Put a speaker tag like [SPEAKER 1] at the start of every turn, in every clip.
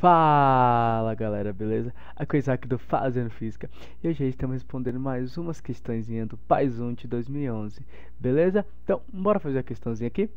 [SPEAKER 1] Fala galera, beleza? Aqui é o Isaac do Fazendo Física e hoje estamos respondendo mais umas questõezinhas do Paizunt 2011, beleza? Então, bora fazer a questãozinha aqui.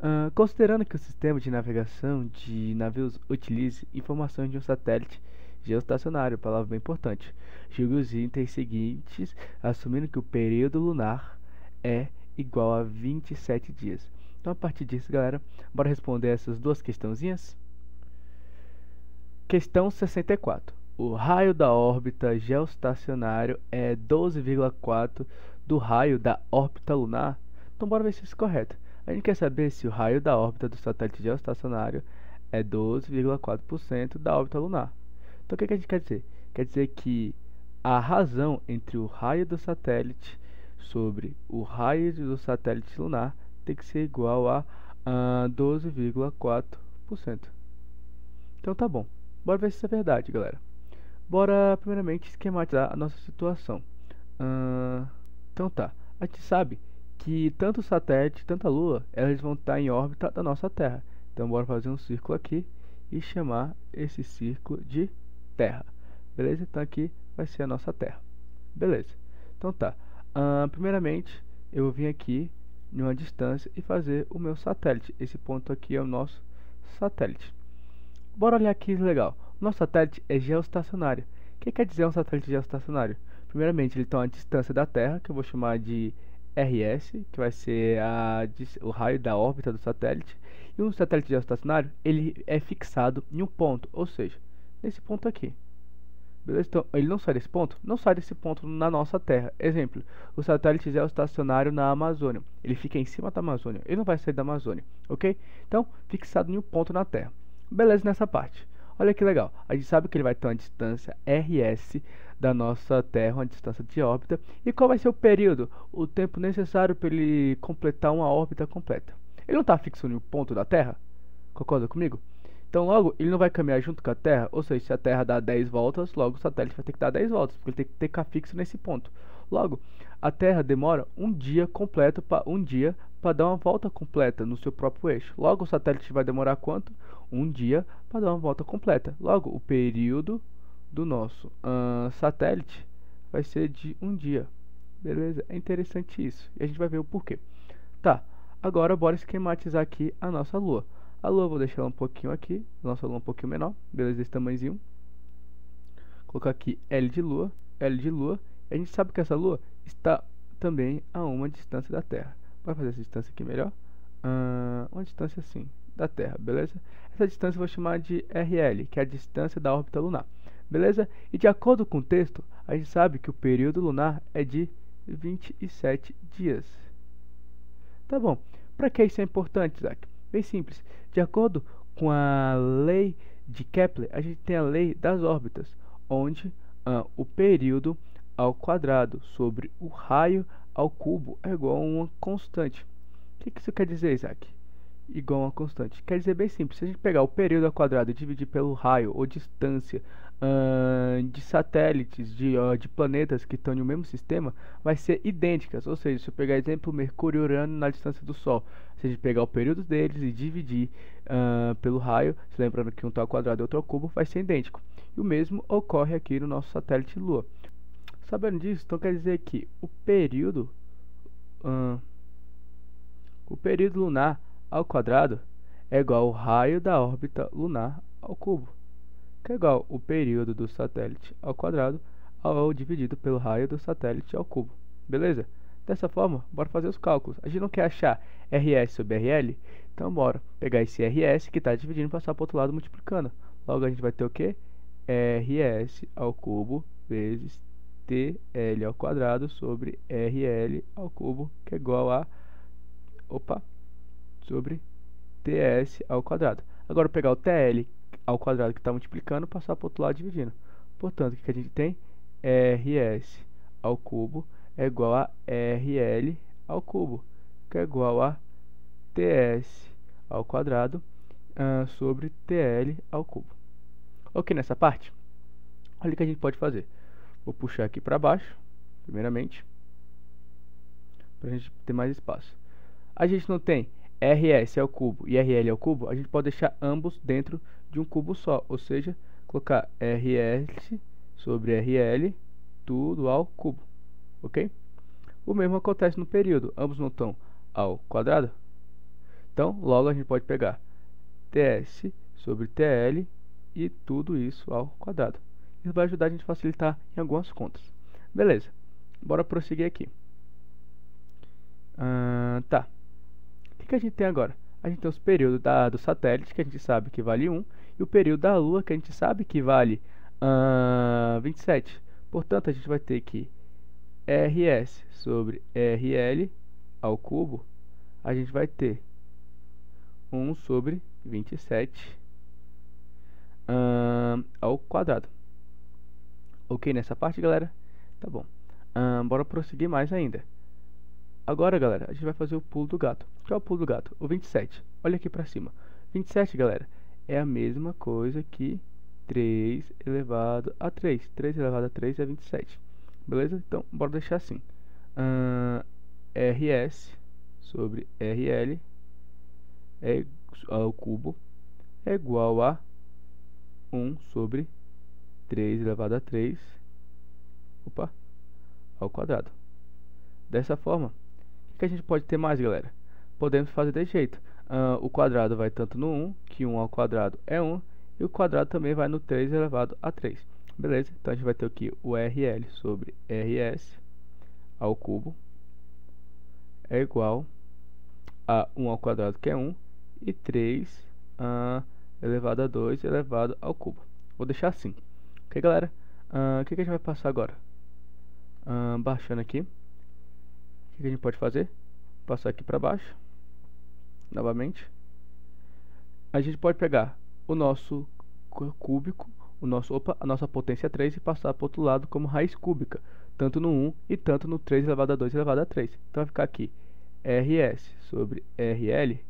[SPEAKER 1] Uh, considerando que o sistema de navegação de navios utilize informações de um satélite geoestacionário, palavra bem importante, julgue os itens seguintes, assumindo que o período lunar é igual a 27 dias. Então, a partir disso, galera, bora responder essas duas questãozinhas. Questão 64. O raio da órbita geoestacionário é 12,4 do raio da órbita lunar? Então bora ver se isso é correto. A gente quer saber se o raio da órbita do satélite geoestacionário é 12,4% da órbita lunar. Então o que, a gente quer dizer? Quer dizer que a razão entre o raio do satélite sobre o raio do satélite lunar tem que ser igual a, a 12,4%. Então tá bom. Bora ver se isso é verdade, galera. Bora, primeiramente, esquematizar a nossa situação. Uh, então tá. A gente sabe que tanto o satélite, tanto a Lua, elas vão estar em órbita da nossa Terra. Então bora fazer um círculo aqui e chamar esse círculo de Terra. Beleza? Então aqui vai ser a nossa Terra. Beleza. Então tá. Uh, primeiramente, eu vim aqui em uma distância e fazer o meu satélite. Esse ponto aqui é o nosso satélite. Bora olhar aqui legal. Nosso satélite é geoestacionário. O que quer dizer um satélite geoestacionário? Primeiramente, ele está a distância da Terra, que eu vou chamar de RS, que vai ser a, o raio da órbita do satélite. E um satélite geoestacionário, ele é fixado em um ponto, ou seja, nesse ponto aqui. Beleza? Então, ele não sai desse ponto? Não sai desse ponto na nossa Terra. Exemplo, o satélite geoestacionário na Amazônia. Ele fica em cima da Amazônia. Ele não vai sair da Amazônia, ok? Então, fixado em um ponto na Terra. Beleza nessa parte. Olha que legal. A gente sabe que ele vai ter uma distância RS da nossa Terra, uma distância de órbita. E qual vai ser o período, o tempo necessário para ele completar uma órbita completa? Ele não está fixo no ponto da Terra? Concorda comigo? Então, logo, ele não vai caminhar junto com a Terra, ou seja, se a Terra dá 10 voltas, logo o satélite vai ter que dar 10 voltas, porque ele tem que ficar fixo nesse ponto. Logo, a Terra demora um dia completo para um dia para dar uma volta completa no seu próprio eixo. Logo, o satélite vai demorar quanto? Um dia para dar uma volta completa. Logo, o período do nosso uh, satélite vai ser de um dia. Beleza? É interessante isso. E a gente vai ver o porquê. Tá, agora bora esquematizar aqui a nossa Lua. A Lua, vou deixar ela um pouquinho aqui. Nossa Lua um pouquinho menor. Beleza? Desse tamanhozinho. Colocar aqui L de Lua. L de Lua. A gente sabe que essa Lua está também a uma distância da Terra. Vai fazer essa distância aqui melhor. Uh, uma distância assim da Terra, beleza? Essa distância eu vou chamar de RL, que é a distância da órbita lunar, beleza? E de acordo com o texto, a gente sabe que o período lunar é de 27 dias. Tá bom. Para que isso é importante, Isaac? Bem simples. De acordo com a lei de Kepler, a gente tem a lei das órbitas, onde uh, o período ao quadrado sobre o raio ao cubo é igual a uma constante. O que, que isso quer dizer, Isaac? Igual a uma constante. Quer dizer bem simples. Se a gente pegar o período ao quadrado e dividir pelo raio ou distância uh, de satélites, de, uh, de planetas que estão no mesmo sistema, vai ser idênticas. Ou seja, se eu pegar exemplo Mercúrio e Urano na distância do Sol, se a gente pegar o período deles e dividir uh, pelo raio, lembrando que um está ao quadrado e outro ao cubo, vai ser idêntico. E o mesmo ocorre aqui no nosso satélite Lua. Sabendo disso, então quer dizer que o período hum, o período lunar ao quadrado é igual ao raio da órbita lunar ao cubo, que é igual o período do satélite ao quadrado ao dividido pelo raio do satélite ao cubo. Beleza? Dessa forma, bora fazer os cálculos. A gente não quer achar RS sobre RL, então bora pegar esse RS que está dividindo e passar para o outro lado multiplicando. Logo a gente vai ter o que? RS ao cubo vezes TL ao quadrado sobre RL ao cubo, que é igual a opa, sobre TS ao quadrado. Agora, pegar o TL ao quadrado que está multiplicando, passar para o outro lado dividindo. Portanto, o que a gente tem? RS ao cubo é igual a RL ao cubo, que é igual a TS ao quadrado uh, sobre TL ao cubo. Ok nessa parte? Olha o que a gente pode fazer. Vou puxar aqui para baixo, primeiramente, para a gente ter mais espaço. A gente não tem RS é o cubo e RL é o cubo, a gente pode deixar ambos dentro de um cubo só, ou seja, colocar RS sobre RL, tudo ao cubo, ok? O mesmo acontece no período, ambos não estão ao quadrado. Então, logo a gente pode pegar TS sobre TL e tudo isso ao quadrado. Isso vai ajudar a gente a facilitar em algumas contas. Beleza, bora prosseguir aqui. Ah, tá. Que, que, a gente tem agora? A gente tem os períodos da, do satélite, que a gente sabe que vale 1, e o período da Lua, que a gente sabe que vale uh, 27. Portanto, a gente vai ter que RS sobre RL ao cubo, a gente vai ter 1 sobre 27 uh, ao quadrado. Ok nessa parte, galera? Tá bom. Uh, bora prosseguir mais ainda. Agora, galera, a gente vai fazer o pulo do gato. Qual é o pulo do gato? O 27. Olha aqui pra cima. 27, galera, é a mesma coisa que 3 elevado a 3. 3 elevado a 3 é 27. Beleza? Então, bora deixar assim. Uh, RS sobre RL é ao cubo é igual a 1 sobre 3 elevado a 3 opa, ao quadrado. Dessa forma, o que a gente pode ter mais, galera? Podemos fazer desse jeito. Uh, o quadrado vai tanto no 1, que 1 ao quadrado é 1, e o quadrado também vai no 3 elevado a 3. Beleza? Então a gente vai ter aqui o RL sobre RS ao cubo é igual a 1 ao quadrado, que é 1, e 3 uh, elevado a 2 elevado ao cubo. Vou deixar assim. Ok, galera? Uh, o que, que, a gente vai passar agora? Uh, baixando aqui. O que, a gente pode fazer? Passar aqui para baixo. Novamente. A gente pode pegar o nosso cúbico, o nosso, opa, a nossa potência 3 e passar para o outro lado como raiz cúbica, tanto no 1 e tanto no 3 elevado a 2 elevado a 3. Então vai ficar aqui RS sobre RL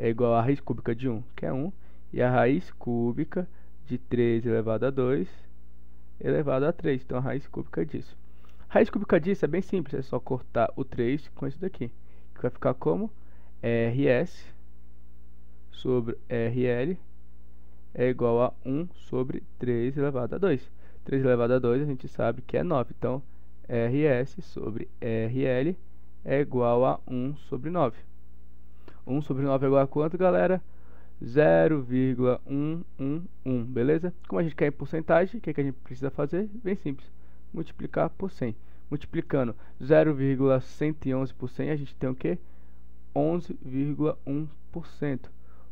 [SPEAKER 1] é igual a raiz cúbica de 1, que é 1, e a raiz cúbica de 3 elevado a 2 elevado a 3. Então a raiz cúbica disso. Raiz cúbica disso é bem simples, é só cortar o 3 com isso daqui, que vai ficar como RS sobre RL é igual a 1 sobre 3 elevado a 2. 3 elevado a 2 a gente sabe que é 9. Então, RS sobre RL é igual a 1 sobre 9. 1 sobre 9 é igual a quanto, galera? 0,111, beleza? Como a gente quer em porcentagem, o que, que a gente precisa fazer? Bem simples, multiplicar por 100. Multiplicando 0,111 por 100, a gente tem o que? 11,1%.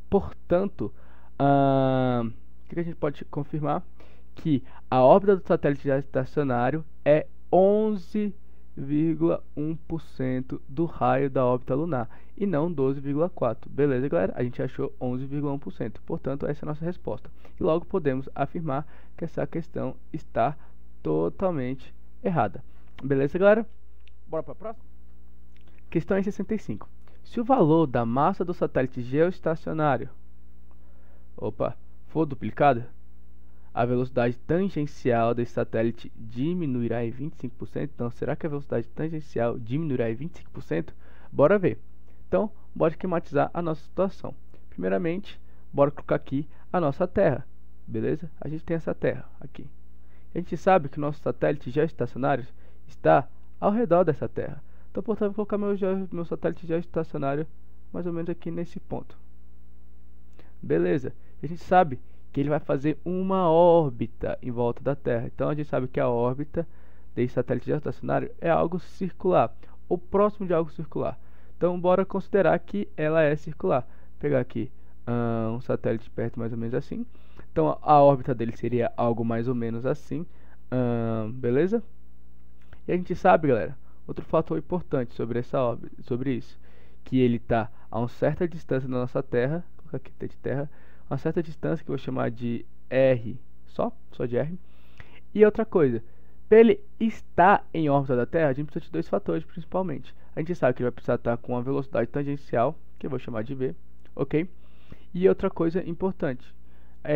[SPEAKER 1] Portanto, o que a gente pode confirmar? Que a órbita do satélite estacionário é 11,1% do raio da órbita lunar e não 12,4%. Beleza, galera? A gente achou 11,1%. Portanto, essa é a nossa resposta. E logo podemos afirmar que essa questão está totalmente errada. Beleza, galera? Bora para a próxima? Questão 65. Se o valor da massa do satélite geoestacionário opa, for duplicada, a velocidade tangencial desse satélite diminuirá em 25%. Então, será que a velocidade tangencial diminuirá em 25%? Bora ver. Então, bora esquematizar a nossa situação. Primeiramente, bora colocar aqui a nossa Terra. Beleza? A gente tem essa Terra aqui. A gente sabe que nosso satélite geoestacionário está ao redor dessa Terra. Então, portanto, vou colocar meu, meu satélite geoestacionário mais ou menos aqui nesse ponto. Beleza? a gente sabe que ele vai fazer uma órbita em volta da Terra. Então a gente sabe que a órbita desse satélite geoestacionário é algo circular, ou próximo de algo circular. Então bora considerar que ela é circular. Vou pegar aqui um satélite perto mais ou menos assim. Então a órbita dele seria algo mais ou menos assim, beleza? E a gente sabe, galera, outro fator importante sobre essa órbita, sobre isso, que ele está a uma certa distância da nossa Terra, aqui de Terra, uma certa distância que eu vou chamar de R, só, só de R. E outra coisa, para ele estar em órbita da Terra, a gente precisa de dois fatores principalmente. A gente sabe que ele vai precisar estar com uma velocidade tangencial, que eu vou chamar de v, ok? E outra coisa importante,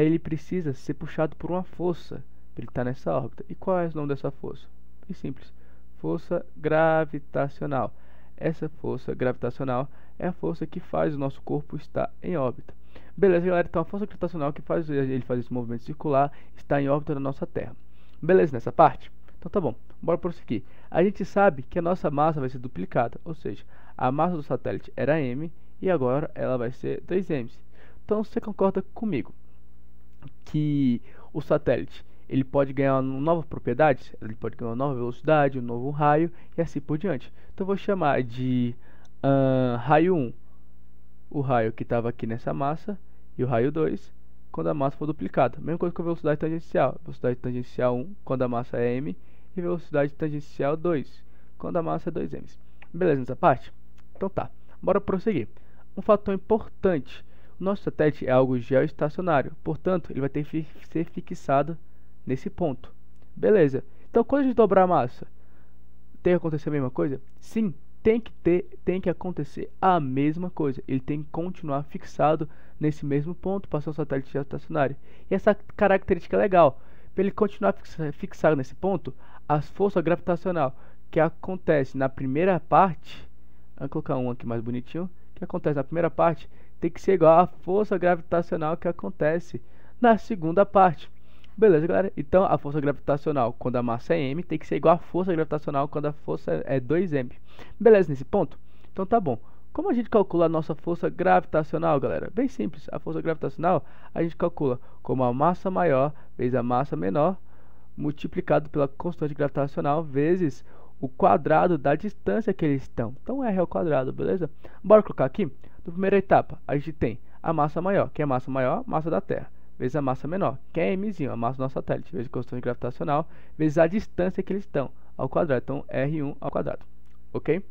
[SPEAKER 1] ele precisa ser puxado por uma força para ele estar nessa órbita. E qual é o nome dessa força? Bem simples, força gravitacional. Essa força gravitacional é a força que faz o nosso corpo estar em órbita. Beleza, galera? Então a força gravitacional que faz ele fazer esse movimento circular está em órbita da nossa Terra. Beleza nessa parte? Então tá bom, bora prosseguir. A gente sabe que a nossa massa vai ser duplicada, ou seja, a massa do satélite era m e agora ela vai ser 2m. Então você concorda comigo que o satélite ele pode ganhar uma nova propriedade, ele pode ganhar uma nova velocidade, um novo raio e assim por diante. Então vou chamar de uh, raio 1 o raio que estava aqui nessa massa e o raio 2 quando a massa for duplicada. Mesma coisa com a velocidade tangencial. Velocidade tangencial 1 quando a massa é m e velocidade tangencial 2 quando a massa é 2m. Beleza nessa parte? Então tá, bora prosseguir. Um fator importante, nosso satélite é algo geoestacionário, portanto ele vai ter que ser fixado nesse ponto. Beleza, então quando a gente dobrar a massa, tem que acontecer a mesma coisa? Sim, tem que ter, tem que acontecer a mesma coisa. Ele tem que continuar fixado nesse mesmo ponto para ser um satélite geoestacionário. E essa característica é legal. Para ele continuar fixado nesse ponto, a força gravitacional que acontece na primeira parte, vamos colocar um aqui mais bonitinho, que acontece na primeira parte, tem que ser igual à força gravitacional que acontece na segunda parte. Beleza, galera? Então, a força gravitacional quando a massa é m tem que ser igual à força gravitacional quando a força é 2m. Beleza nesse ponto? Então tá bom. Como a gente calcula a nossa força gravitacional, galera? Bem simples. A força gravitacional a gente calcula como a massa maior vezes a massa menor multiplicado pela constante gravitacional vezes o quadrado da distância que eles estão. Então R ao quadrado, beleza? Bora colocar aqui. Na primeira etapa, a gente tem a massa maior, que é a massa maior, massa da Terra vezes a massa menor, que é m, a massa do nosso satélite, vezes a constante gravitacional, vezes a distância que eles estão, ao quadrado. Então, R1 ao quadrado. Ok?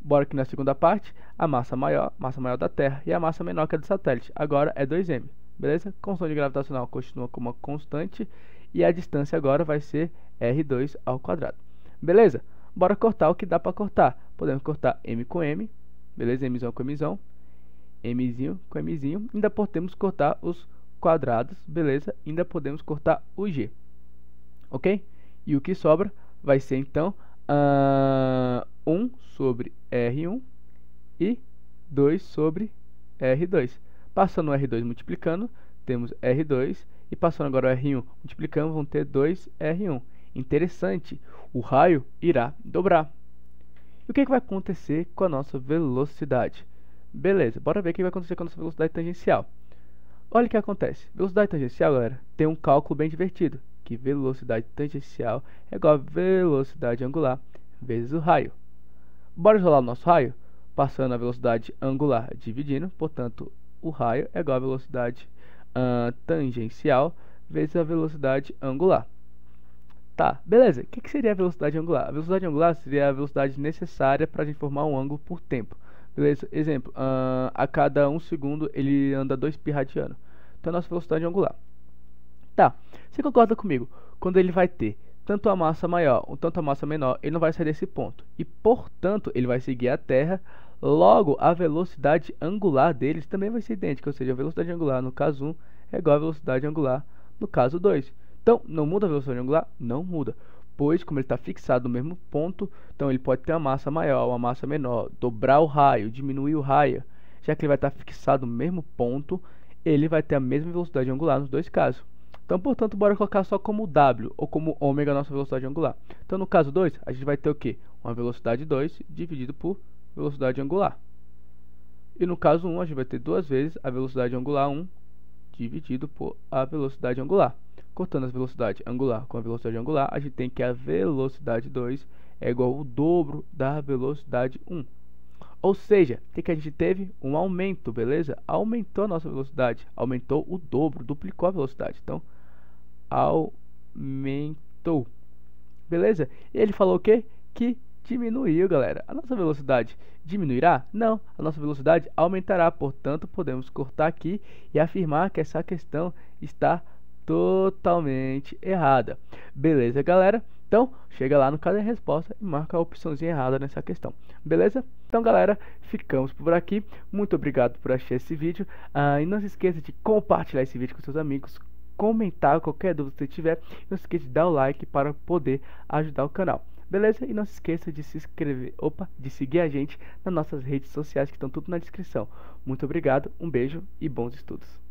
[SPEAKER 1] Bora aqui na segunda parte, a massa maior, massa maior da Terra, e a massa menor que é do satélite. Agora é 2m, beleza? Constante gravitacional continua como uma constante, e a distância agora vai ser R2 ao quadrado. Beleza? Bora cortar o que dá para cortar. Podemos cortar m com m, beleza? mzão com mzão, mzinho com mzinho. Ainda podemos cortar os quadrados, beleza? Ainda podemos cortar o G, ok? E o que sobra vai ser então uh, 1 sobre R1 e 2 sobre R2. Passando o R2 multiplicando, temos R2 e passando agora o R1 multiplicando, vão ter 2R1. Interessante, o raio irá dobrar. E o que, é que vai acontecer com a nossa velocidade? Beleza, bora ver o que vai acontecer com a nossa velocidade tangencial. Olha o que acontece. Velocidade tangencial, galera, tem um cálculo bem divertido, que velocidade tangencial é igual a velocidade angular vezes o raio. Bora rolar o nosso raio? Passando a velocidade angular dividindo, portanto, o raio é igual a velocidade uh, tangencial vezes a velocidade angular. Tá, beleza. O que, que seria a velocidade angular? A velocidade angular seria a velocidade necessária para a gente formar um ângulo por tempo. Beleza? Exemplo, uh, a cada um segundo ele anda 2 pi radiano. Então a nossa velocidade angular. Tá, você concorda comigo? Quando ele vai ter tanto a massa maior ou tanto a massa menor, ele não vai sair desse ponto. E, portanto, ele vai seguir a Terra. Logo, a velocidade angular deles também vai ser idêntica. Ou seja, a velocidade angular no caso 1 é igual à velocidade angular no caso 2. Então, não muda a velocidade angular? Não muda pois como ele está fixado no mesmo ponto, então ele pode ter uma massa maior, uma massa menor, dobrar o raio, diminuir o raio, já que ele vai estar tá fixado no mesmo ponto, ele vai ter a mesma velocidade angular nos dois casos. Então, portanto, bora colocar só como W ou como ômega a nossa velocidade angular. Então, no caso 2, a gente vai ter o quê? Uma velocidade 2 dividido por velocidade angular. E no caso 1, um, a gente vai ter duas vezes a velocidade angular 1 dividido por a velocidade angular. Cortando a velocidade angular com a velocidade angular, a gente tem que a velocidade 2 é igual ao dobro da velocidade 1. Ou seja, tem que a gente teve um aumento, beleza? Aumentou a nossa velocidade, aumentou o dobro, duplicou a velocidade. Então, aumentou. Beleza? E ele falou o quê? Que diminuiu, galera. A nossa velocidade diminuirá? Não, a nossa velocidade aumentará. Portanto, podemos cortar aqui e afirmar que essa questão está totalmente errada. Beleza, galera? Então, chega lá no cada resposta e marca a opçãozinha errada nessa questão. Beleza? Então, galera, ficamos por aqui. Muito obrigado por assistir esse vídeo. Ah, e não se esqueça de compartilhar esse vídeo com seus amigos, comentar qualquer dúvida que você tiver. Não se esqueça de dar o like para poder ajudar o canal. Beleza? E não se esqueça de se inscrever, opa, de seguir a gente nas nossas redes sociais que estão tudo na descrição. Muito obrigado, um beijo e bons estudos.